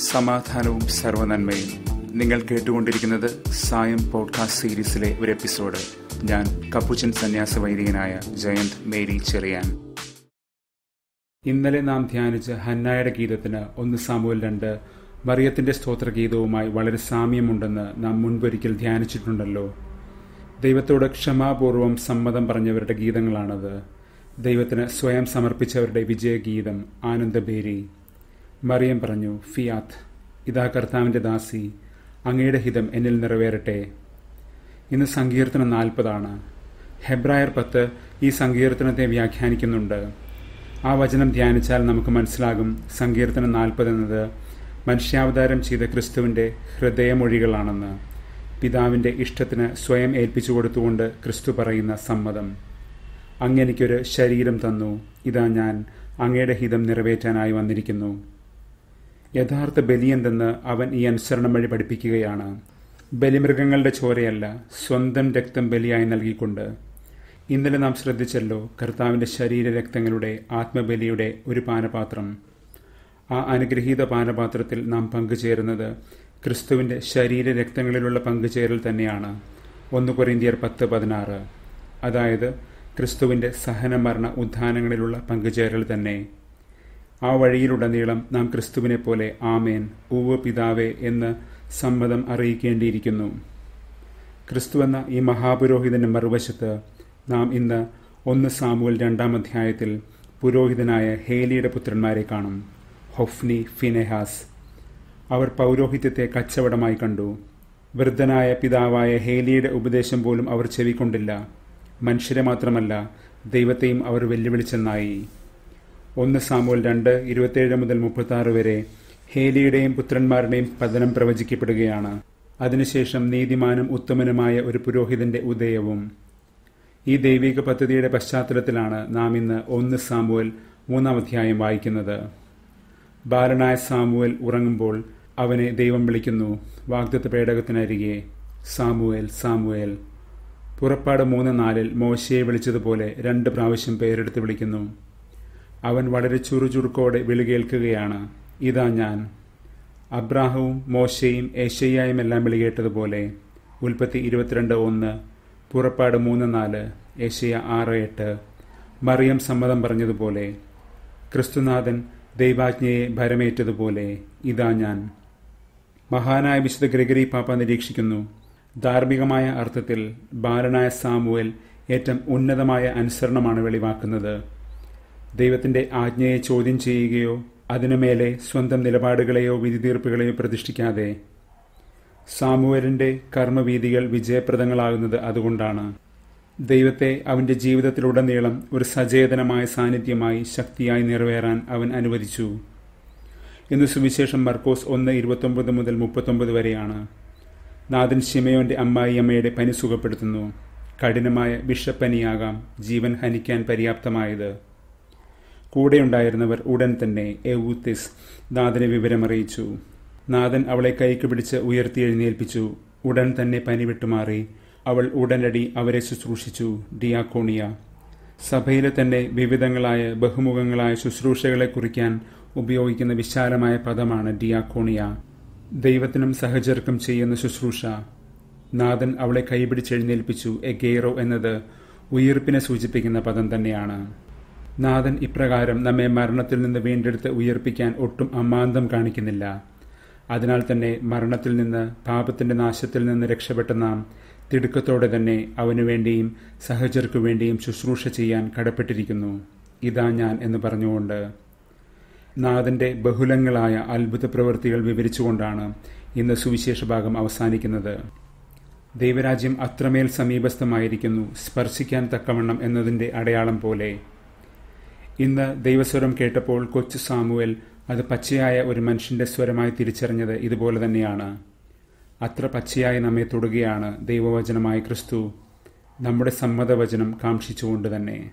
സമാധാനവും സർവനന്മയും നിങ്ങൾ കേട്ടുകൊണ്ടിരിക്കുന്നത് സായം പോഡ്കാസ്റ്റ് സീരീസിലെ ഒരു എപ്പിസോഡ്. ഞാൻ കപ്പുച്ചൻ സന്യാസ വൈദികനായ ജയന്ത് മേരി ചെറിയാൻ. ഇന്നലെ നാം ധ്യാനിച്ച ഹന്നായുടെ ഗീതത്തിന് ഒന്ന് സാമുവൽ രണ്ട് മറിയത്തിന്റെ സ്തോത്രഗീതവുമായി വളരെ സാമ്യമുണ്ടെന്ന് നാം മുൻപൊരിക്കൽ ധ്യാനിച്ചിട്ടുണ്ടല്ലോ. ദൈവത്തോട് ക്ഷമാപൂർവം സമ്മതം പറഞ്ഞവരുടെ ഗീതങ്ങളാണത്. ദൈവത്തിന് സ്വയം സമർപ്പിച്ചവരുടെ വിജയഗീതം ആനന്ദബേരി മറിയം പറഞ്ഞു ഫിയാത്ത് ഇതാ കർത്താവിന്റെ ദാസി അങ്ങയുടെ ഹിതം എന്നിൽ നിറവേറട്ടെ. ഇന്ന് സങ്കീർത്തനം നാൽപ്പതാണ്. ഹെബ്രായർ പത്ത് ഈ സങ്കീർത്തനത്തെ വ്യാഖ്യാനിക്കുന്നുണ്ട്. ആ വചനം ധ്യാനിച്ചാൽ നമുക്ക് മനസ്സിലാകും സങ്കീർത്തനം നാൽപ്പത് എന്നത് മനുഷ്യാവതാരം ചെയ്ത ക്രിസ്തുവിന്റെ ഹൃദയമൊഴികളാണെന്ന്. പിതാവിന്റെ ഇഷ്ടത്തിന് സ്വയം ഏൽപ്പിച്ചു കൊടുത്തുകൊണ്ട് ക്രിസ്തു പറയുന്ന സമ്മതം. അങ്ങെനിക്കൊരു ശരീരം തന്നു. ഇതാ ഞാൻ അങ്ങയുടെ ഹിതം നിറവേറ്റാനായി വന്നിരിക്കുന്നു. യഥാർത്ഥ ബലിയെന്തെന്ന് അവൻ ഈ അനുസരണം വഴി പഠിപ്പിക്കുകയാണ്. ബലിമൃഗങ്ങളുടെ ചോരയല്ല സ്വന്തം രക്തം ബലിയായി നൽകിക്കൊണ്ട്. ഇന്നലെ നാം ശ്രദ്ധിച്ചല്ലോ കർത്താവിന്റെ ശരീര രക്തങ്ങളുടെ ആത്മബലിയുടെ ഒരു പാനപാത്രം. ആ അനുഗ്രഹീത പാനപാത്രത്തിൽ നാം പങ്കുചേരുന്നത് ക്രിസ്തുവിന്റെ ശരീര രക്തങ്ങളിലുള്ള പങ്കുചേരൽ തന്നെയാണ്. ഒന്ന് കൊറിന്തിയർ പത്ത് പതിനാറ്. അതായത് ക്രിസ്തുവിന്റെ സഹനമരണ ഉദ്ധാനങ്ങളിലുള്ള പങ്കുചേരൽ തന്നെ. ആ വഴിയിലുടനീളം നാം ക്രിസ്തുവിനെ പോലെ ആമേൻ ഊവ് പിതാവേ എന്ന് സമ്മതം അറിയിക്കേണ്ടിയിരിക്കുന്നു. ക്രിസ്തു എന്ന ഈ മഹാപുരോഹിതന്റെ മറുവശത്ത് നാം ഇന്ന് ഒന്ന് സാമുവൽ രണ്ടാം അധ്യായത്തിൽ പുരോഹിതനായ ഹേലിയുടെ പുത്രന്മാരെ കാണും. ഹൊഫ്നി ഫിനെഹാസ്. അവർ പൗരോഹിത്യത്തെ കച്ചവടമായി കണ്ടു. വൃദ്ധനായ പിതാവായ ഹേലിയുടെ ഉപദേശം പോലും അവർ ചെവിക്കൊണ്ടില്ല. മനുഷ്യരെ മാത്രമല്ല ദൈവത്തെയും അവർ വെല്ലുവിളിച്ചെന്നായി. ഒന്ന് സാമൂൽ രണ്ട് ഇരുപത്തിയേഴ് മുതൽ മുപ്പത്തി വരെ ഹേലിയുടെയും പുത്രന്മാരുടെയും പതനം പ്രവചിക്കപ്പെടുകയാണ്. അതിനുശേഷം നീതിമാനും ഉത്തമനുമായ ഒരു പുരോഹിതന്റെ ഉദയവും. ഈ ദൈവിക പദ്ധതിയുടെ പശ്ചാത്തലത്തിലാണ് നാം ഇന്ന് ഒന്ന് സാമുവൽ മൂന്നാം അധ്യായം വായിക്കുന്നത്. ബാലനായ സാമുവൽ ഉറങ്ങുമ്പോൾ അവനെ ദൈവം വിളിക്കുന്നു വാഗ്ദത്ത പേടകത്തിനരികെ സാമുവേൽ സാമുവേൽ. പുറപ്പാട് മൂന്ന് നാലിൽ മോശയെ വിളിച്ചതുപോലെ രണ്ട് പ്രാവശ്യം പേരെടുത്ത് വിളിക്കുന്നു. അവൻ വളരെ ചുറുചുറുക്കോടെ വിളികേൽക്കുകയാണ് ഇതാ ഞാൻ. അബ്രാഹവും മോശയും ഏഷ്യയായും എല്ലാം വിളികേട്ടതുപോലെ ഉൽപ്പത്തി ഇരുപത്തിരണ്ട് ഒന്ന് പുറപ്പാട് മൂന്ന് നാല് ഏഷ്യ ആറ് എട്ട് മറിയം സമ്മതം പറഞ്ഞതുപോലെ ക്രിസ്തുനാഥൻ ദൈവാജ്ഞയെ ഭരമേറ്റതുപോലെ ഇതാ ഞാൻ. മഹാനായ വിശുദ്ധ ഗ്രിഗറി പാപ്പ നിരീക്ഷിക്കുന്നു ധാർമ്മികമായ അർത്ഥത്തിൽ ബാലനായ സാമുവൽ ഏറ്റവും ഉന്നതമായ അനുസരണമാണ് വെളിവാക്കുന്നത്. ദൈവത്തിന്റെ ആജ്ഞയെ ചോദ്യം ചെയ്യുകയോ അതിനുമേലെ സ്വന്തം നിലപാടുകളെയോ വിധിതീർപ്പുകളെയോ പ്രതിഷ്ഠിക്കാതെ സാമുവലിന്റെ കർമ്മവീതികൾ വിജയപ്രദങ്ങളാകുന്നത് അതുകൊണ്ടാണ്. ദൈവത്തെ അവന്റെ ജീവിതത്തിലുടനീളം ഒരു സചേതനമായ സാന്നിധ്യമായി ശക്തിയായി നിറവേറാൻ അവൻ അനുവദിച്ചു. ഇന്ന് സുവിശേഷം മർക്കോസ് ഒന്ന് ഇരുപത്തൊമ്പത് മുതൽ മുപ്പത്തൊമ്പത് വരെയാണ്. നാഥൻ ഷിമയോന്റെ അമ്മായി അമ്മയുടെ പനി സുഖപ്പെടുത്തുന്നു. കഠിനമായ വിഷപ്പനിയാകാം ജീവൻ ഹനിക്കാൻ പര്യാപ്തമായത്. കൂടെയുണ്ടായിരുന്നവർ ഉടൻ തന്നെ എവൂത്തിസ് നാഥനെ വിവരമറിയിച്ചു. നാഥൻ അവളെ കൈക്ക് പിടിച്ച് ഉയർത്തി എഴുന്നേൽപ്പിച്ചു. ഉടൻ തന്നെ പനി വിട്ടുമാറി അവൾ ഉടനടി അവരെ ശുശ്രൂഷിച്ചു. ഡിയാക്കോണിയ. സഭയിലെ തന്നെ വിവിധങ്ങളായ ബഹുമുഖങ്ങളായ ശുശ്രൂഷകളെ കുറിക്കാൻ ഉപയോഗിക്കുന്ന വിശാലമായ പദമാണ് ഡിയാക്കോണിയ. ദൈവത്തിനും സഹചർക്കും ചെയ്യുന്ന ശുശ്രൂഷ. നാഥൻ അവളെ കൈപിടിച്ചെഴുന്നേൽപ്പിച്ചു എഗേറോ എന്നത് ഉയർപ്പിനെ സൂചിപ്പിക്കുന്ന പദം തന്നെയാണ്. നാഥൻ ഇപ്രകാരം നമ്മെ മരണത്തിൽ നിന്ന് വീണ്ടെടുത്ത് ഉയർപ്പിക്കാൻ ഒട്ടും അമാന്തം കാണിക്കുന്നില്ല. അതിനാൽ തന്നെ മരണത്തിൽ നിന്ന് പാപത്തിന്റെ നാശത്തിൽ നിന്ന് രക്ഷപ്പെട്ട നാം തിടുക്കത്തോടെ തന്നെ അവനു വേണ്ടിയും സഹചർക്കു വേണ്ടിയും ശുശ്രൂഷ ചെയ്യാൻ കടപ്പെട്ടിരിക്കുന്നു. ഇതാ ഞാൻ എന്ന് പറഞ്ഞുകൊണ്ട് നാഥന്റെ ബഹുലങ്ങളായ അത്ഭുത പ്രവൃത്തികൾ വിവരിച്ചുകൊണ്ടാണ് ഇന്ന് സുവിശേഷ ഭാഗം അവസാനിക്കുന്നത്. ദൈവരാജ്യം അത്രമേൽ സമീപസ്ഥമായിരിക്കുന്നു. സ്പർശിക്കാൻ തക്കവണ്ണം എന്നതിന്റെ അടയാളം പോലെ ഇന്ന് ദൈവസ്വരം കേട്ടപ്പോൾ കൊച്ചു സാമുവൽ അത് പച്ചയായ ഒരു മനുഷ്യന്റെ സ്വരമായി തിരിച്ചറിഞ്ഞത് ഇതുപോലെ തന്നെയാണ്. അത്ര പച്ചയായി നമ്മെ തൊടുകയാണ് ദൈവവചനമായ ക്രിസ്തു. നമ്മുടെ സമ്മതവചനം കാക്ഷിച്ചുകൊണ്ട് തന്നെ.